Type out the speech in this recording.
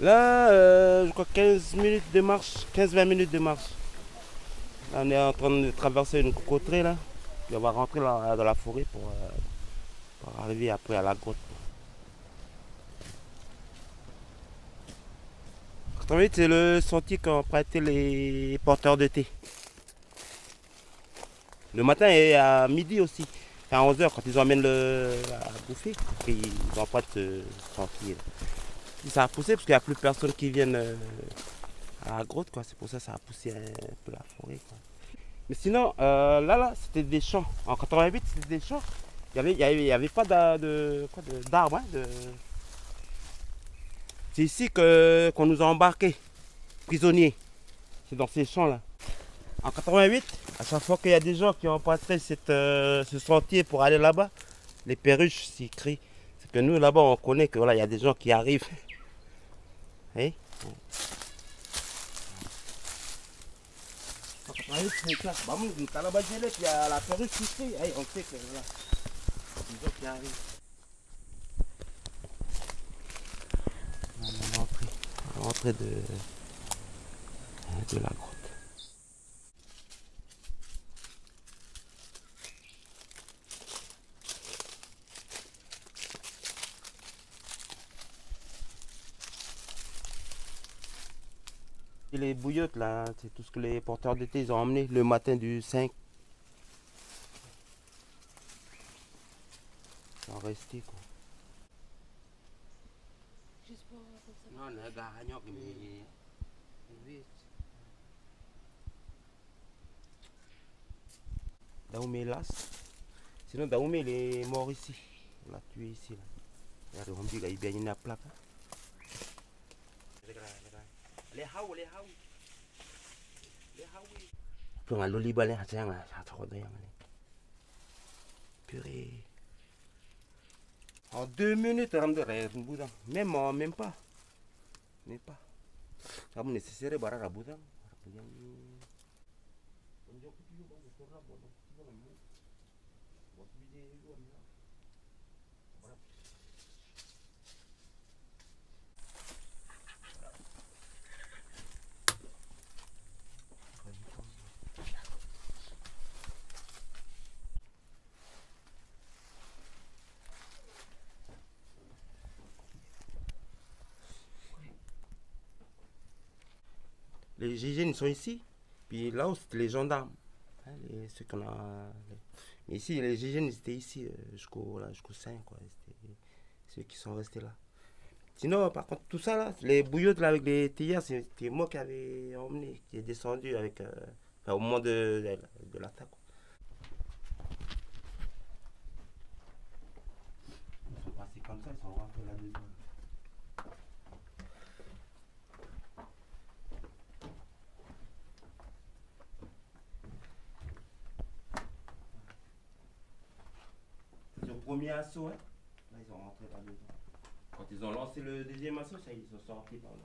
Là, euh, je crois 15 minutes de marche, 15-20 minutes de marche. Là, on est en train de traverser une cocoterie là. Puis on va rentrer là, dans la forêt pour, euh, pour arriver après à la grotte. 88, c'est le sentier qu'ont prêté les porteurs de thé. Le matin et à midi aussi. à 11h quand ils emmènent le, à bouffer. Ils empruntent ce sentier. Ça a poussé parce qu'il n'y a plus personne qui vienne euh, à la grotte. quoi. C'est pour ça que ça a poussé un peu la forêt. quoi. Mais sinon, euh, là, là, c'était des champs. En 88, c'était des champs. Il n'y avait, y avait, y avait pas d'a- de, de- d'arbres. hein, de... C'est ici qu'on nous a embarqués, prisonniers. C'est dans ces champs-là. En 88, à chaque fois qu'il y a des gens qui ont cette, euh, ce sentier pour aller là-bas, les perruches s'y crient. C'est que nous, là-bas, on connaît que voilà, il y a des gens qui arrivent. En 88, c'est ça. Bah, crie. Hein, on sait que voilà, il y a des gens qui arrivent. On est à l'entrée, à l'entrée de, de la grotte. Les bouillottes là, c'est tout ce que les porteurs d'été ils ont emmené le matin du 5. Ils sont restés quoi. Non, le mais. Daoumé là. Sinon, Daoumé il est mort ici. On l'a tué ici. Là. On dit qu'il a bien une plaque. hein. Regarde, regarde. Les haou, les haou. Les haou. Puis on a l'oliba là, tiens, là, ça trop de rien. là. Purée. En deux minutes, on de rêve, même, en- même pas. Même pas. Nécessaire bara rabutan. Les GIGN sont ici. Puis là-haut, c'était les gendarmes. Hein, qu'on a. Mais ici, les GIGN, étaient ici euh, jusqu'au jusqu'au 5. Quoi. Ceux qui sont restés là. Sinon, par contre, tout ça là, les bouillottes là avec les théières, c'était moi qui avais emmené, qui est descendu avec. euh, au moment de, de l'attaque. quoi. Ils sont passés comme ça, ils sont rentrés là-dedans. C'est au premier assaut, hein. Là, ils sont rentrés là-dedans. Quand ils ont lancé le deuxième assaut, ça, ils sont sortis par le.